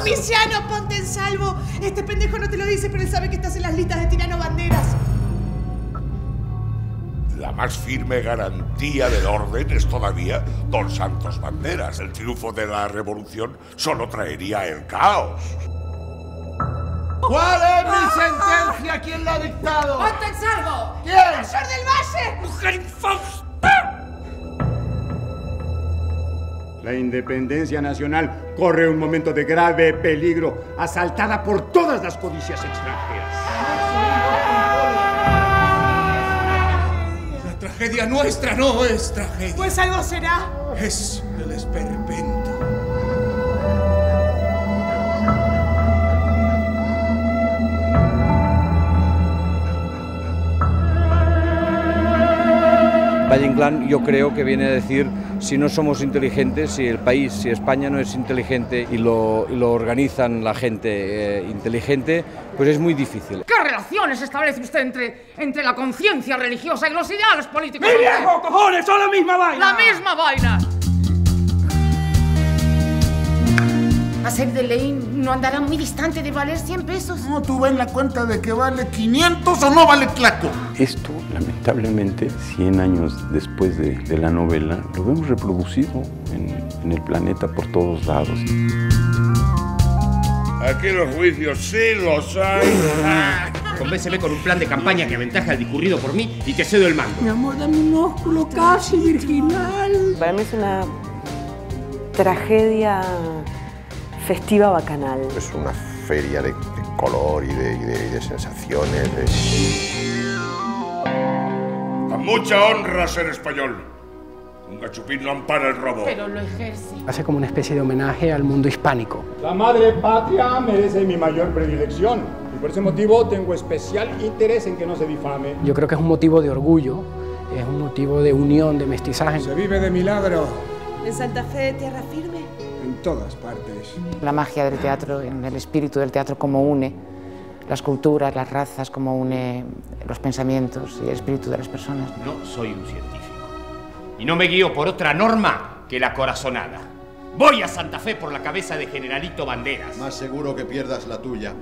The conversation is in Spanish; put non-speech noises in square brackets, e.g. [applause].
Domiciano, ponte en salvo. Este pendejo no te lo dice, pero él sabe que estás en las listas de tirano banderas. La más firme garantía del orden es todavía Don Santos Banderas. El triunfo de la revolución solo traería el caos. ¿Cuál es mi sentencia? ¿Quién la ha dictado? ¡Ponte en salvo! ¿Quién? ¡Mayor del Valle! ¡Mujer infausta! La independencia nacional corre un momento de grave peligro, asaltada por todas las codicias extranjeras. La tragedia nuestra no es tragedia. Pues algo será. Es el esperpento. Valle Inclán yo creo que viene a decir si no somos inteligentes, si el país, si España no es inteligente y lo, y lo organizan la gente eh, inteligente, pues es muy difícil. ¿Qué relaciones establece usted entre, entre la conciencia religiosa y los ideales políticos? ¡Mi viejo, cojones! ¡Son la misma vaina! ¡La misma vaina! A ser de ley no andará muy distante de valer 100 pesos. No, tú ven la cuenta de que vale 500 o no vale claco. Esto, lamentablemente, 100 años después de, de la novela, lo vemos reproducido en, en el planeta por todos lados. Aquí los juicios sí los hay. [laughs] Convénceme con un plan de campaña que aventaje al discurrido por mí y te cedo el mando. Mi amor, dame un ósculo casi virginal. Para mí es una tragedia festiva bacanal. Es una feria de, de color y de, y de- y de sensaciones. de- A mucha honra ser español. Un gachupín no ampara el robo. Pero lo ejerce. Hace como una especie de homenaje al mundo hispánico. La madre patria merece mi mayor predilección y por ese motivo tengo especial interés en que no se difame. Yo creo que es un motivo de orgullo, es un motivo de unión, de mestizaje. Se vive de milagro En Santa Fe, tierra firme. En todas partes. La magia del teatro, en el espíritu del teatro, como une las culturas, las razas, como une los pensamientos y el espíritu de las personas. No soy un científico. Y no me guío por otra norma que la corazonada. Voy a Santa Fe por la cabeza de Generalito Banderas. Más seguro que pierdas la tuya.